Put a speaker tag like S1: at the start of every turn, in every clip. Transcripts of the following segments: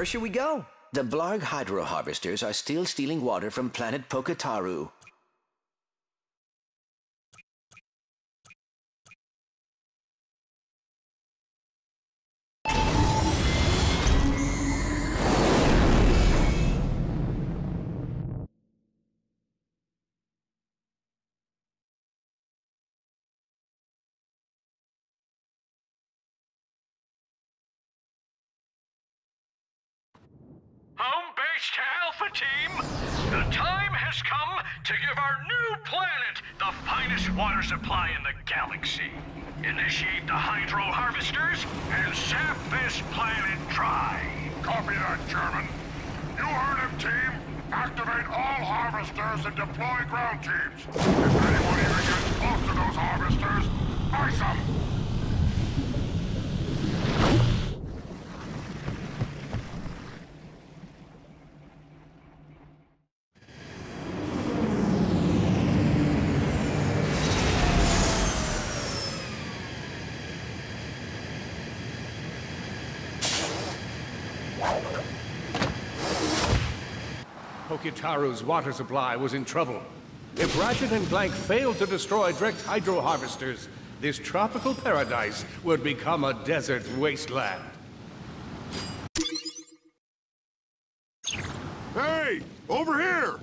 S1: Where should we go?
S2: The Blarg hydro harvesters are still stealing water from planet Pokitaru.
S3: Home base Alpha Team. The time has come to give our new planet the finest water supply in the galaxy. Initiate the hydro harvesters and sap this planet dry.
S4: Copy that, German. You heard him, team. Activate all harvesters and deploy ground teams. If anyone even gets close to those harvesters, ice them!
S5: Pokitaru's water supply was in trouble. If Ratchet and Clank failed to destroy Drek's hydro harvesters, this tropical paradise would become a desert wasteland.
S4: Hey! Over here!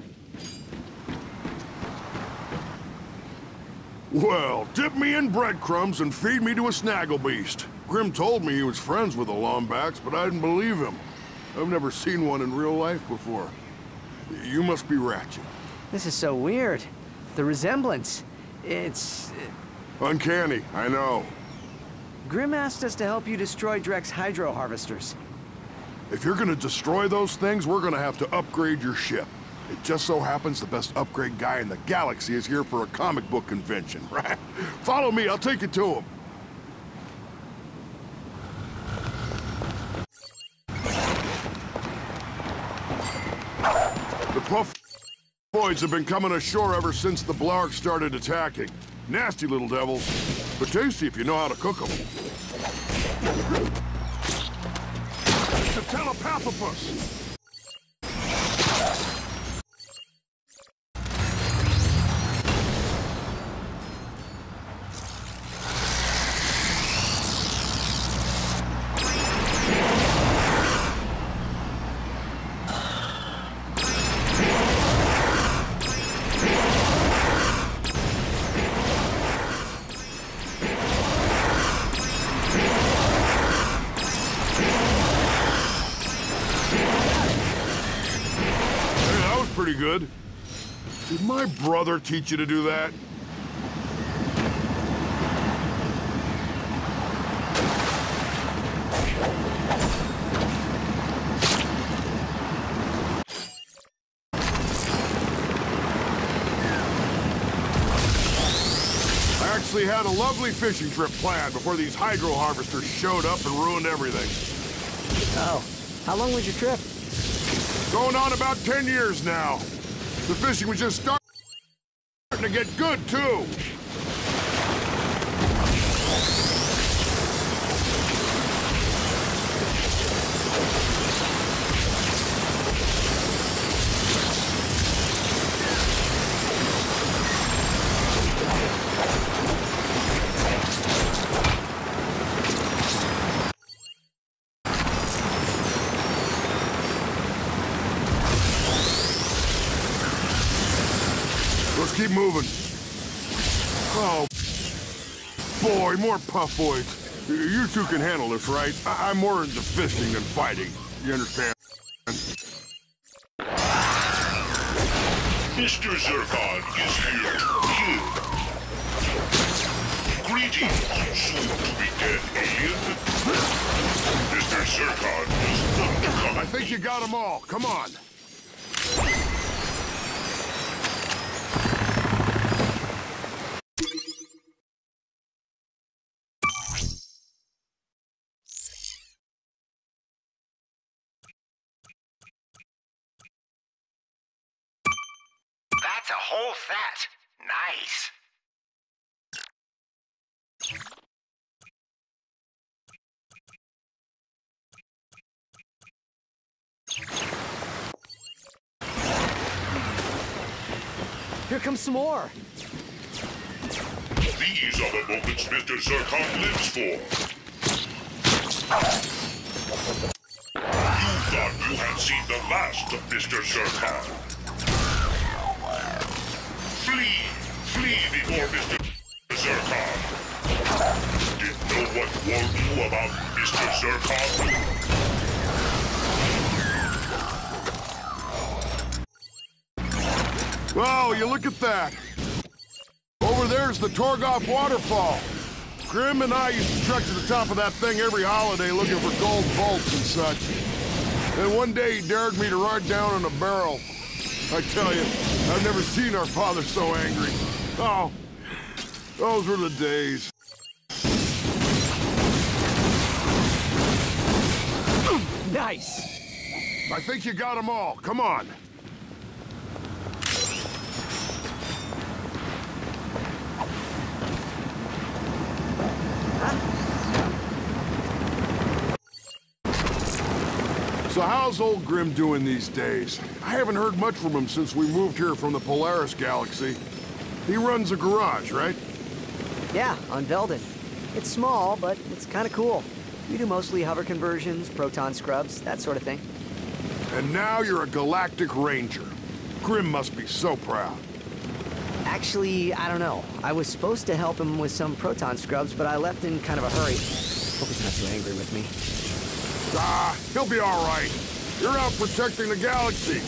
S4: Well, dip me in breadcrumbs and feed me to a snaggle beast. Grim told me he was friends with the Lombax, but I didn't believe him. I've never seen one in real life before. You must be Ratchet.
S1: This is so weird. The resemblance. It's...
S4: Uh, Uncanny, I know.
S1: Grim asked us to help you destroy Drek's hydro harvesters.
S4: If you're gonna destroy those things, we're gonna have to upgrade your ship. It just so happens the best upgrade guy in the galaxy is here for a comic book convention, right? Follow me, I'll take you to him. Boys have been coming ashore ever since the Blarg started attacking. Nasty little devils, but tasty if you know how to cook them. It's a telepathopus! Brother teach you to do that? I actually had a lovely fishing trip planned before these hydro harvesters showed up and ruined everything.
S1: Oh, how long was your trip?
S4: Going on about 10 years now. The fishing was just starting to get good, too. More puff boys. You two can handle this, right? I I'm more into fishing than fighting. You understand?
S6: Mr. Zurkon is here. Here. Greetings, soon to be dead alien. Mr. Zurkon is not
S4: I think you got them all. Come on.
S7: hold that. Nice.
S1: Here comes some more.
S6: These are the moments Mr. Zurkon lives for. You thought you had seen the last of Mr. Zurkon. Flee! Flee before Mr. Zurkon! Did no one warn you about Mr. Zurkon?
S4: Oh, you look at that. Over there's the Torgoff waterfall. Grim and I used to trek to the top of that thing every holiday looking for gold bolts and such. Then one day he dared me to ride down in a barrel. I tell you, I've never seen our father so angry. Oh, those were the days.
S1: Nice.
S4: I think you got them all. Come on. So how's old Grim doing these days? I haven't heard much from him since we moved here from the Polaris Galaxy. He runs a garage, right?
S1: Yeah, on Veldin. It's small, but it's kind of cool. We do mostly hover conversions, proton scrubs, that sort of thing.
S4: And now you're a Galactic Ranger. Grim must be so proud.
S1: Actually, I don't know. I was supposed to help him with some proton scrubs, but I left in kind of a hurry. Hope he's not too angry with me.
S4: Ah, he'll be all right. You're out protecting the galaxy.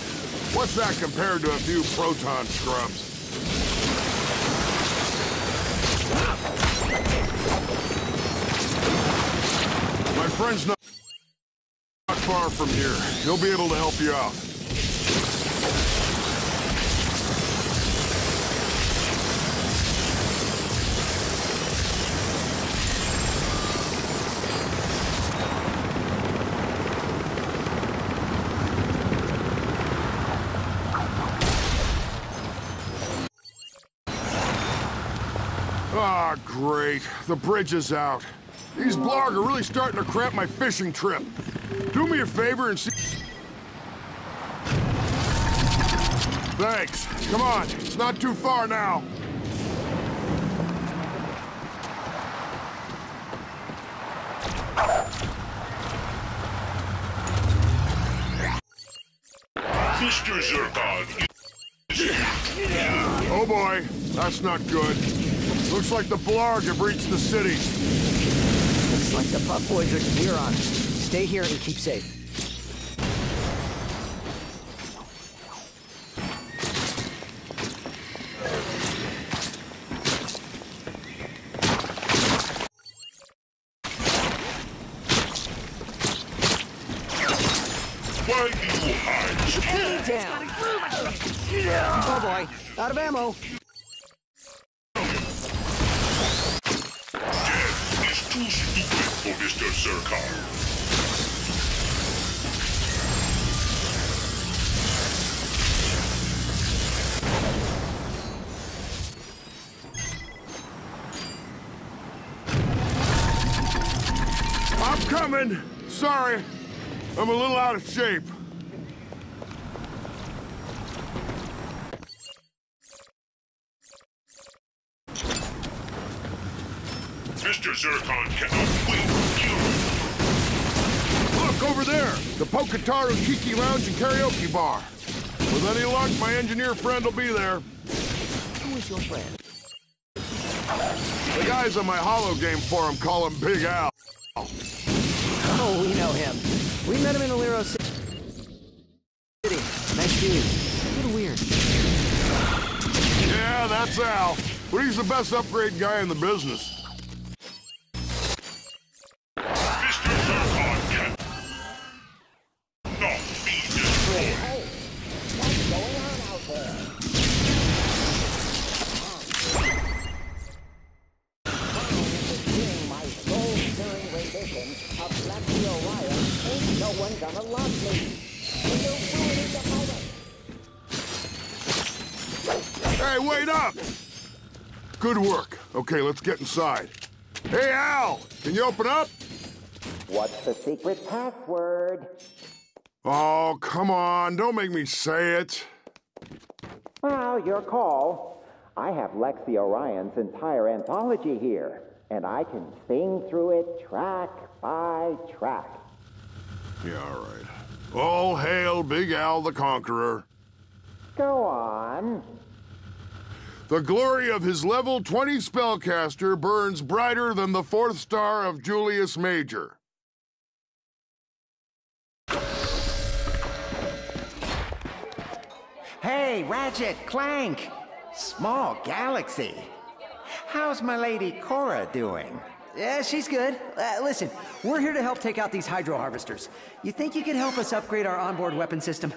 S4: What's that compared to a few proton scrubs? My friend's not not far from here. He'll be able to help you out. Ah, great. The bridge is out. These blarg are really starting to cramp my fishing trip. Do me a favor and see... Thanks. Come on, it's not too far now.
S6: Mr. Zurkon
S4: Oh boy, that's not good. Looks like the blarg have reached the city.
S1: Looks like the Puff Boys are clear on us. Stay here and keep safe.
S6: Why do you hide?
S1: Enemy down! Oh boy, out of ammo.
S4: Out of shape.
S6: Mr. Zurkon cannot wait to kill you.
S4: Look over there, the Pokitaru Kiki Lounge and Karaoke Bar. With any luck, my engineer friend will be there.
S1: Who is your friend?
S4: The guys on my Hollow Game forum call him Big Al.
S1: Oh, we know him. We met him in Aleero City. Nice dude. A little weird.
S4: Yeah, that's Al. But he's the best upgrade guy in the business. Okay, let's get inside. Hey, Al! Can you open up?
S8: What's the secret password?
S4: Oh, come on. Don't make me say it.
S9: Well, your call. I have Lexi Orion's entire anthology here, and I can sing through it track by track.
S4: Yeah, all right. All hail Big Al the Conqueror.
S9: Go on.
S4: The glory of his level 20 spellcaster burns brighter than the fourth star of Julius Major.
S9: Hey, Ratchet, Clank! Small galaxy. How's my lady Cora doing?
S1: Yeah, she's good. Uh, listen, we're here to help take out these hydro harvesters. You think you could help us upgrade our onboard weapon system?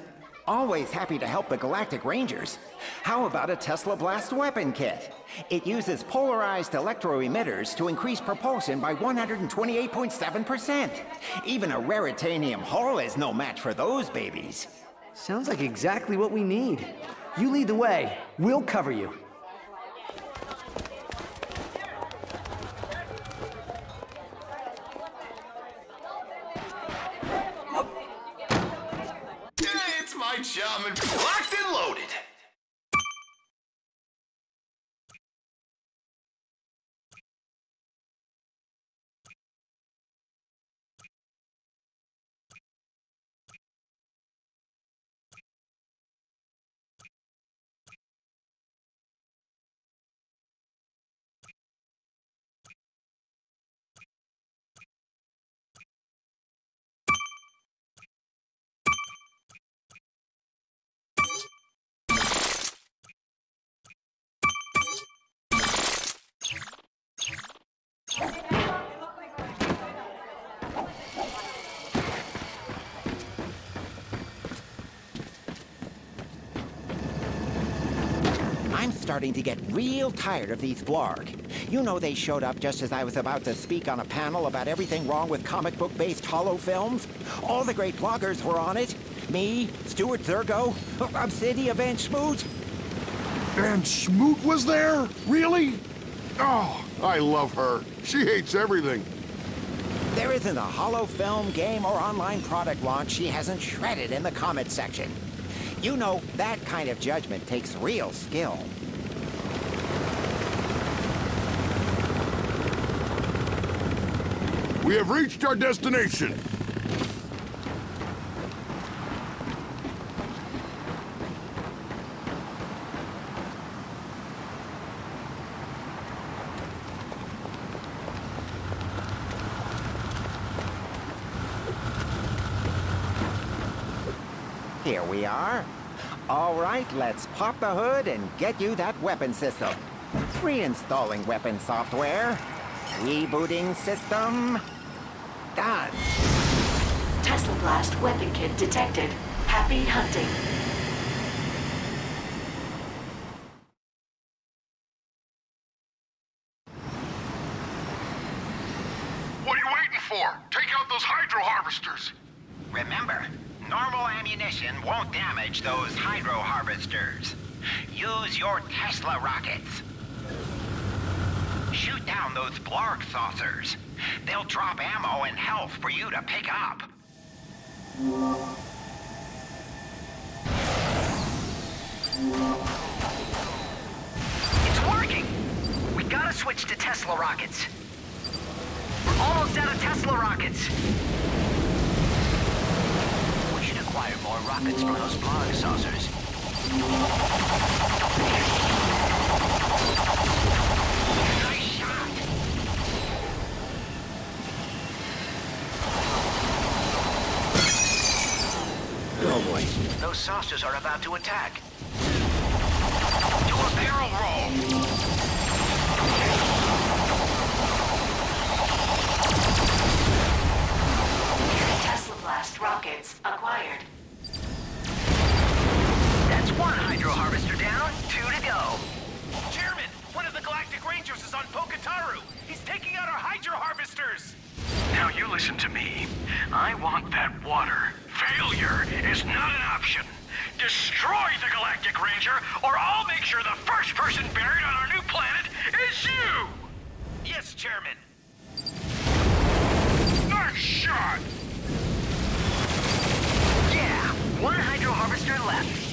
S9: Always happy to help the Galactic Rangers. How about a Tesla Blast weapon kit? It uses polarized electro-emitters to increase propulsion by 128.7%. Even a Raritanium hull is no match for those babies.
S1: Sounds like exactly what we need. You lead the way. We'll cover you.
S7: It's my chum and locked and loaded.
S9: I'm starting to get real tired of these blarg. You know they showed up just as I was about to speak on a panel about everything wrong with comic book-based hollow films. All the great bloggers were on it. Me, Stuart Zurgo, Obsidia Van Schmoot.
S4: Van Schmoot was there? Really? Oh, I love her. She hates everything.
S9: There isn't a hollow film, game, or online product launch she hasn't shredded in the comment section. You know, that kind of judgment takes real skill.
S4: We have reached our destination.
S9: Here we are. All right, let's pop the hood and get you that weapon system. Reinstalling weapon software. Rebooting system.
S10: Blast weapon kit detected. Happy hunting.
S6: What are you waiting for? Take out those hydro harvesters.
S11: Remember, normal ammunition won't damage those hydro harvesters. Use your Tesla rockets. Shoot down those Blarg saucers. They'll drop ammo and health for you to pick up.
S12: It's working! We gotta switch to Tesla rockets. We're almost out of Tesla rockets.
S2: We should acquire more rockets from those Blarg saucers. Boy. Those saucers are about to attack.
S11: Do a barrel roll!
S10: Tesla Blast rockets acquired.
S12: That's one hydro harvester down, two to go.
S3: Chairman, one of the Galactic Rangers is on Pokitaru. He's taking out our hydro harvesters.
S13: Now you listen to me. I want that water. Failure is not an option. Destroy the Galactic Ranger, or I'll make sure the first person buried on our new planet is you!
S3: Yes, Chairman.
S6: Nice shot!
S12: Yeah, one Hydro Harvester left.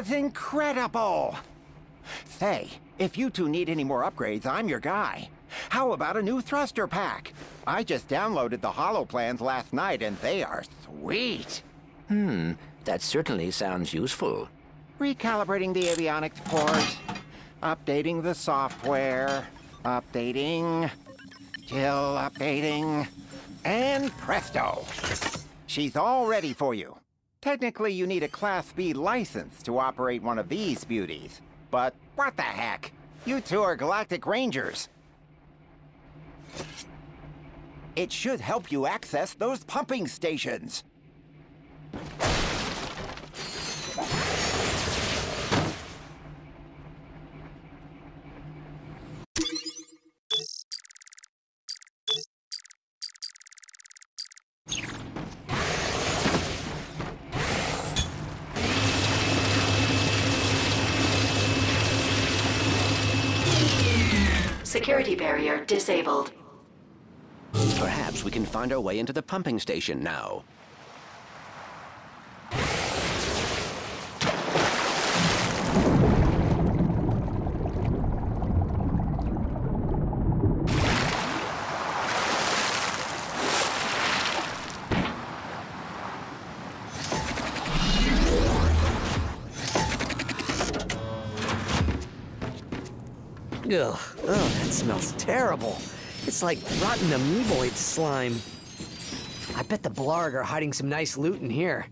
S9: was incredible! Say, if you two need any more upgrades, I'm your guy. How about a new thruster pack? I just downloaded the holo plans last night and they are sweet.
S2: Hmm, that certainly sounds useful.
S9: Recalibrating the avionics port, updating the software, updating, still updating, and presto! She's all ready for you. Technically, you need a Class B license to operate one of these beauties. But what the heck? You two are Galactic Rangers. It should help you access those pumping stations.
S10: Disabled.
S2: Perhaps we can find our way into the pumping station now.
S1: Ugh, ugh, that smells terrible. It's like rotten amoeboid slime. I bet the Blarg are hiding some nice loot in here.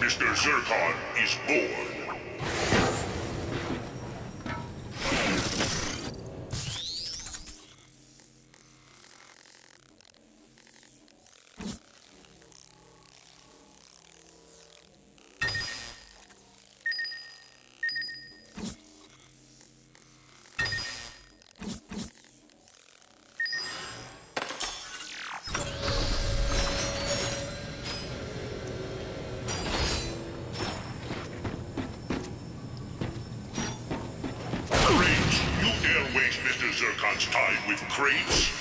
S6: Mr. Zurkon is born. Mr. Zurkon's time with crates?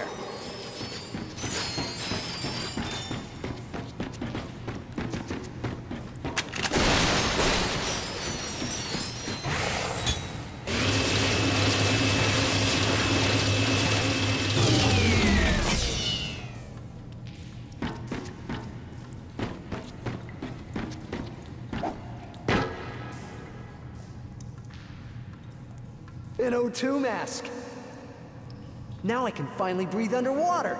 S1: Clear. An O2 mask. Now I can finally breathe underwater.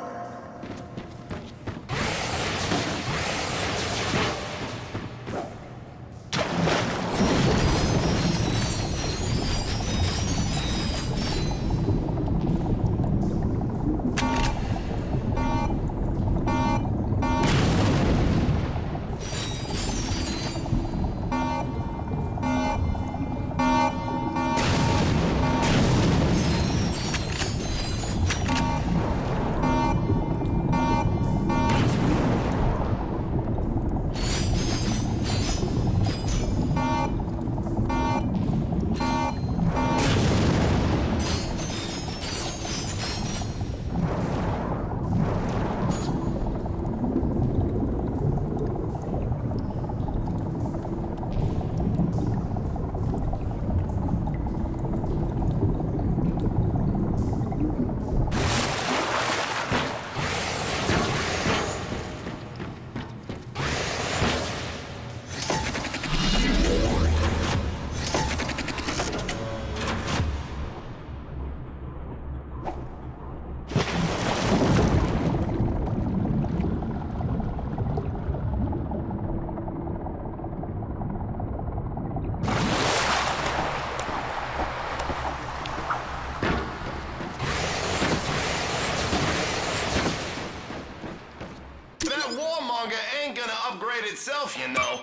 S7: Itself, you know.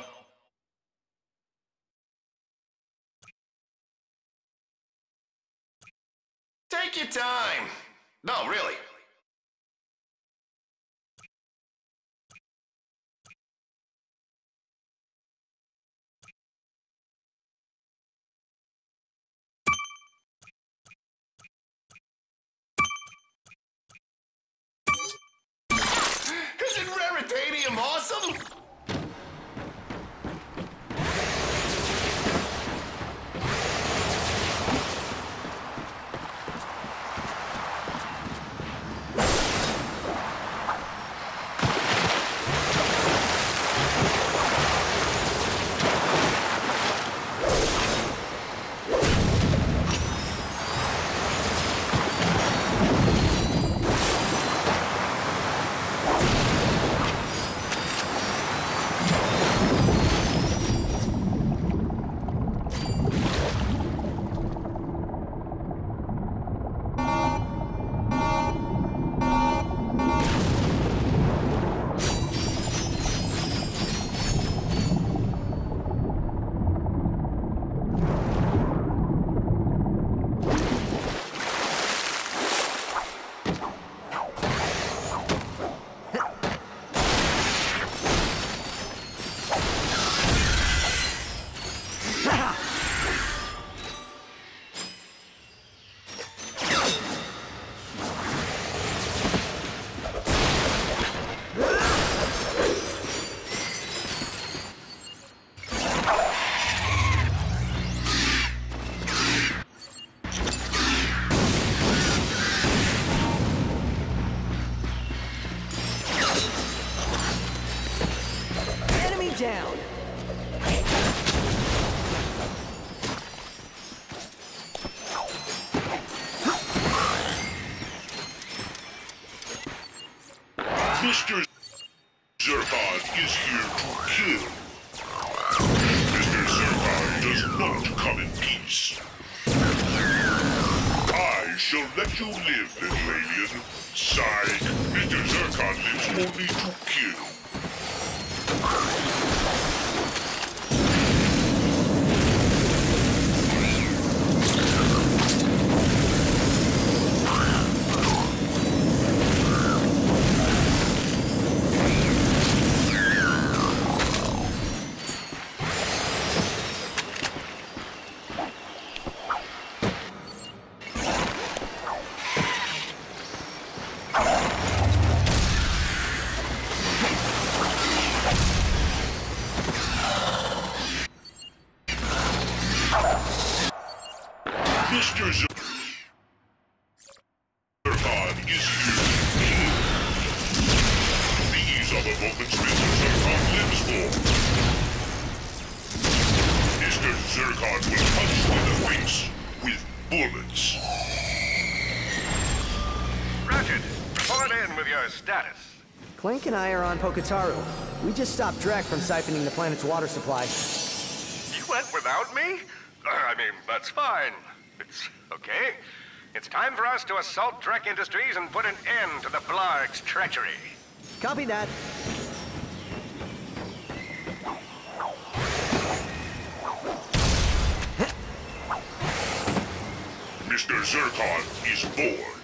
S7: Take your time. No, really.
S6: I are
S1: on Pokitaru. We just stopped Drek from siphoning the planet's water supply.
S3: You went without me? Uh, I mean, that's fine. It's okay. It's time for us to assault Drek Industries and put an end to the Blarg's treachery.
S1: Copy that.
S6: Mr. Zurkon is born.